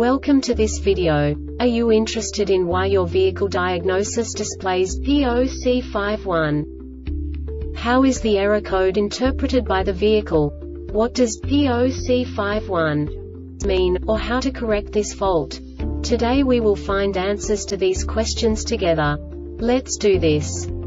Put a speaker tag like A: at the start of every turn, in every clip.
A: Welcome to this video. Are you interested in why your vehicle diagnosis displays P0C51? How is the error code interpreted by the vehicle? What does P0C51 mean, or how to correct this fault? Today we will find answers to these questions together. Let's do this.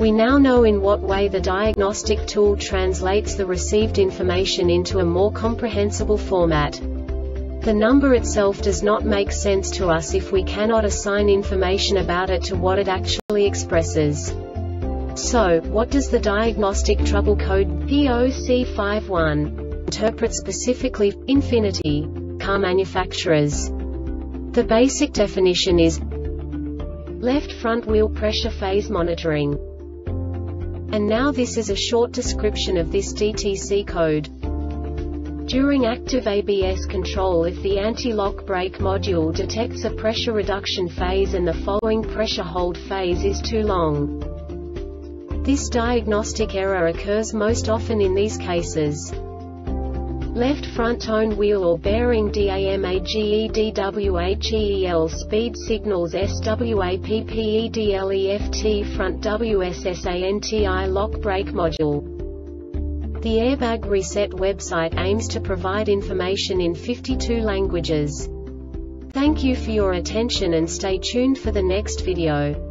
A: We now know in what way the diagnostic tool translates the received information into a more comprehensible format. The number itself does not make sense to us if we cannot assign information about it to what it actually expresses. So, what does the diagnostic trouble code P0C51 interpret specifically, infinity car manufacturers? The basic definition is left front wheel pressure phase monitoring. And now this is a short description of this DTC code. During active ABS control if the anti-lock brake module detects a pressure reduction phase and the following pressure hold phase is too long. This diagnostic error occurs most often in these cases. Left front tone wheel or bearing DAMAGEDWHEEL speed signals SWAPPEDLEFT front WSSANTI lock brake module. The Airbag Reset website aims to provide information in 52 languages. Thank you for your attention and stay tuned for the next video.